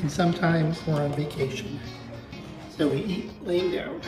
And sometimes we're on vacation, so we eat laying down.